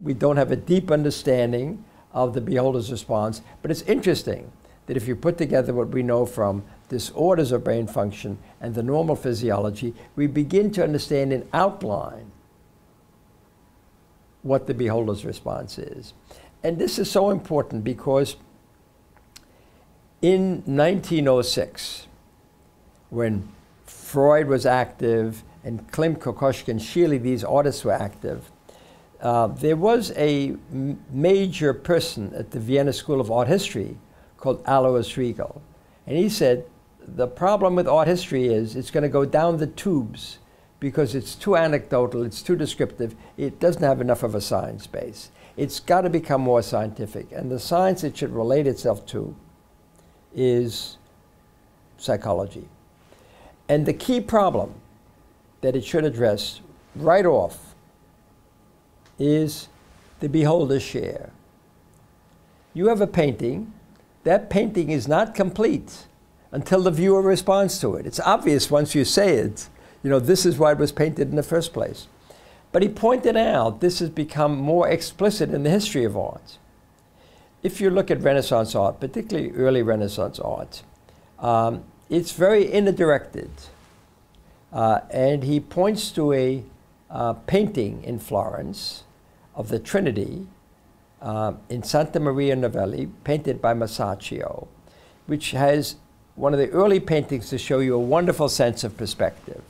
we don't have a deep understanding of the beholder's response. But it's interesting that if you put together what we know from disorders of brain function and the normal physiology, we begin to understand in outline what the beholder's response is. And this is so important because in 1906, when Freud was active and Klimt, Kokoschka, and Schiele, these artists were active, uh, there was a major person at the Vienna School of Art History called Alois Riegl. And he said, the problem with art history is it's going to go down the tubes because it's too anecdotal, it's too descriptive, it doesn't have enough of a science base. It's got to become more scientific. And the science it should relate itself to is psychology. And the key problem that it should address right off is the beholder's share. You have a painting, that painting is not complete until the viewer responds to it. It's obvious once you say it, you know, this is why it was painted in the first place. But he pointed out this has become more explicit in the history of art. If you look at Renaissance art, particularly early Renaissance art, um, it's very inner directed. Uh, and he points to a uh, painting in Florence of the Trinity uh, in Santa Maria Novella, painted by Masaccio, which has one of the early paintings to show you a wonderful sense of perspective.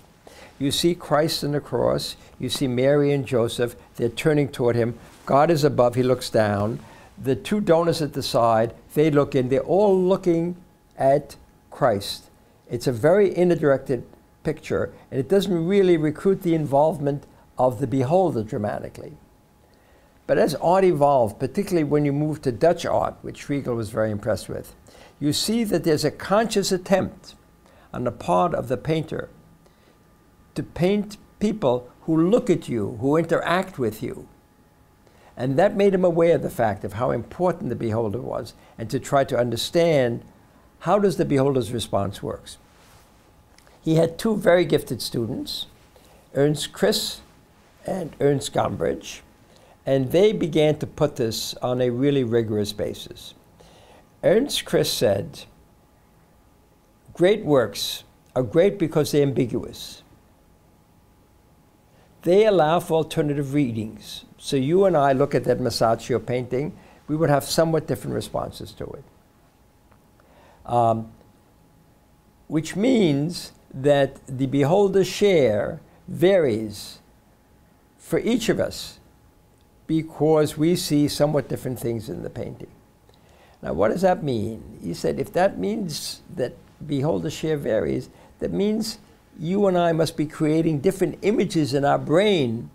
You see Christ on the cross, you see Mary and Joseph, they're turning toward him. God is above, he looks down. The two donors at the side, they look in, they're all looking at Christ. It's a very inner directed picture, and it doesn't really recruit the involvement of the beholder dramatically. But as art evolved, particularly when you move to Dutch art, which Riegl was very impressed with, you see that there's a conscious attempt on the part of the painter to paint people who look at you, who interact with you. And that made him aware of the fact of how important the beholder was and to try to understand how does the beholder's response works. He had two very gifted students, Ernst Kris and Ernst Gombrich, and they began to put this on a really rigorous basis. Ernst Kris said, great works are great because they're ambiguous. They allow for alternative readings. So you and I look at that Masaccio painting, we would have somewhat different responses to it. Um, which means that the beholder's share varies for each of us because we see somewhat different things in the painting. Now, what does that mean? He said, if that means that beholder share varies, that means you and I must be creating different images in our brain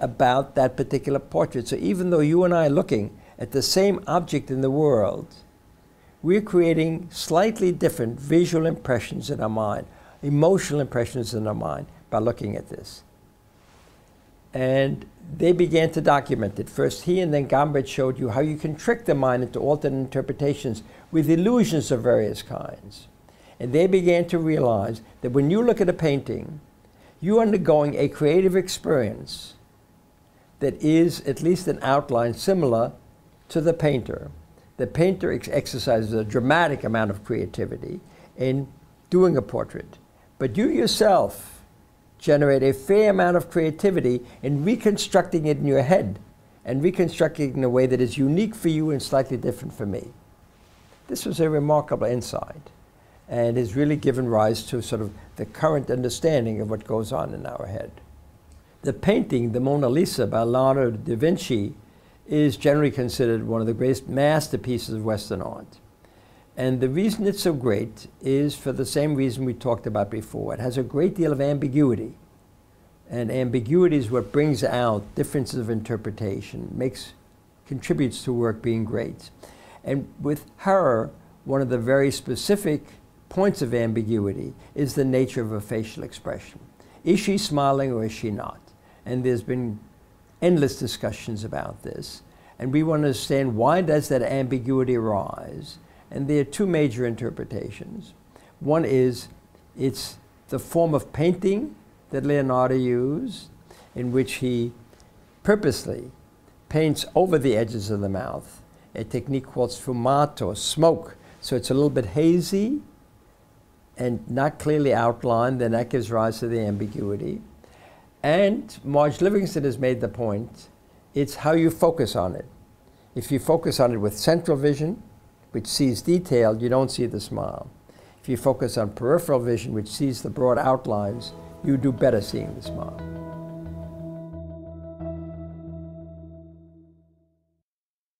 about that particular portrait. So even though you and I are looking at the same object in the world, we're creating slightly different visual impressions in our mind, emotional impressions in our mind by looking at this. And they began to document it. First he and then Gombrich showed you how you can trick the mind into alternate interpretations with illusions of various kinds. And they began to realize that when you look at a painting, you're undergoing a creative experience that is at least an outline similar to the painter. The painter ex exercises a dramatic amount of creativity in doing a portrait. But you yourself generate a fair amount of creativity in reconstructing it in your head and reconstructing it in a way that is unique for you and slightly different for me. This was a remarkable insight and has really given rise to sort of the current understanding of what goes on in our head. The painting, the Mona Lisa by Leonardo da Vinci, is generally considered one of the greatest masterpieces of Western art. And the reason it's so great is for the same reason we talked about before. It has a great deal of ambiguity. And ambiguity is what brings out differences of interpretation, makes, contributes to work being great. And with her, one of the very specific points of ambiguity is the nature of a facial expression. Is she smiling or is she not? And there's been endless discussions about this. And we want to understand why does that ambiguity arise? And there are two major interpretations. One is it's the form of painting that Leonardo used, in which he purposely paints over the edges of the mouth, a technique called sfumato, smoke. So it's a little bit hazy and not clearly outlined, then that gives rise to the ambiguity. And Marge Livingston has made the point it's how you focus on it. If you focus on it with central vision, which sees detail, you don't see the smile. If you focus on peripheral vision, which sees the broad outlines, you do better seeing the smile.